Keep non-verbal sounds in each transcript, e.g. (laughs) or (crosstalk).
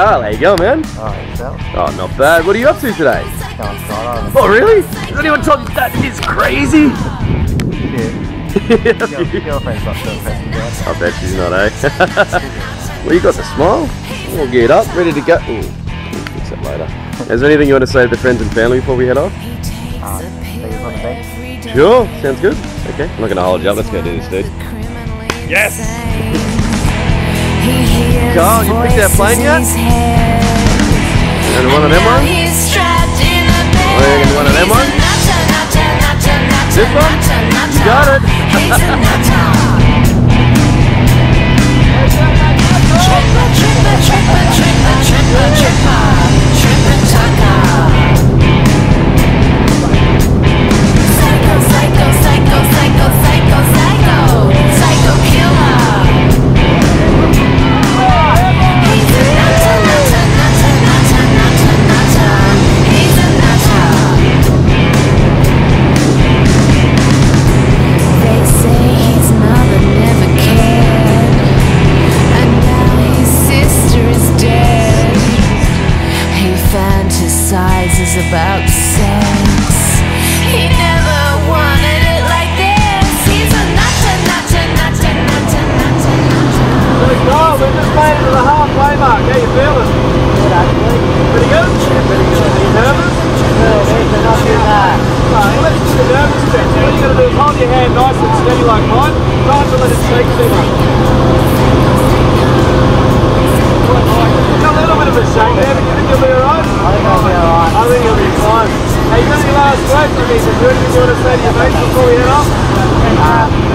Kyle, how you going, man? Oh, yourself? Oh, not bad. What are you up to today? Going. Oh, really? Has anyone told you that is crazy? Yeah. (laughs) Your girlfriend's not so impressed. I bet she's not, eh? (laughs) well, you got the smile. We'll get up, ready to go. Ooh, we'll fix it later. Is there anything you want to say to the friends and family before we head off? See you on the. Sure, sounds good. Okay, I'm not going to hold you up. Let's go do this, dude. Yes! (laughs) Kyle, you picked that plane yet? And one of them ones? Oh, one of them ones? This one? You got it! Made it halfway mark. How you feeling? Good, actually. Pretty good? Yeah, pretty good. Are you nervous? Good, but not too bad. Right, let's do the nervous. So what you're going to do is hold your hand nice and steady like mine. Try not to let it shake too much. A little bit of a shake there, but you think you'll be alright? I think I'll be alright. I think you'll be fine. Hey, you got any last words for me? Is there anything you want to say to your mates before we head off? Um,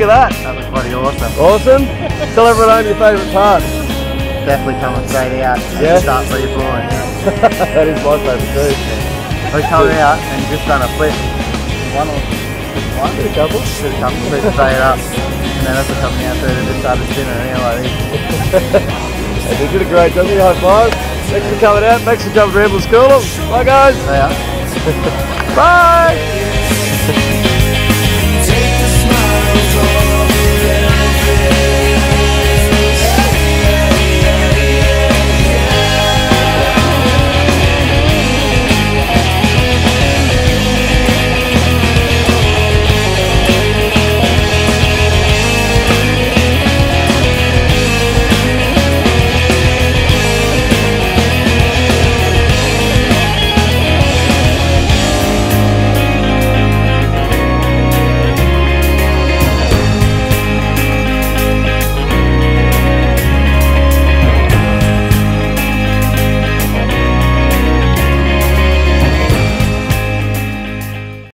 think of that? That was pretty awesome. Awesome. Tell everyone your favourite part. Definitely coming straight out and Yeah. start free flowing. Yeah. that is my favourite too. We come out and just done a flip. One or one? Did a couple. Did a couple straight up. And then as we're coming out there, they just started spinning around like this. Hey, (laughs) they did a great job. High five. Thanks for coming out. Thanks for. Let's cool them. Bye guys. Yeah. Bye. (laughs)